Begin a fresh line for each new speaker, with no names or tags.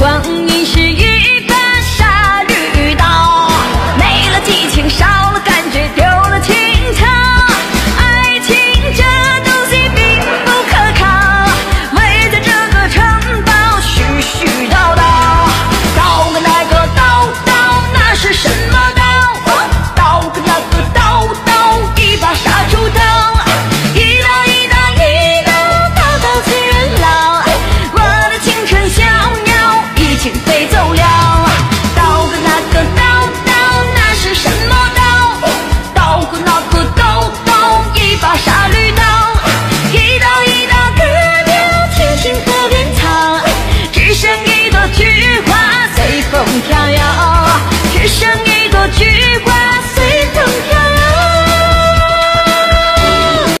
光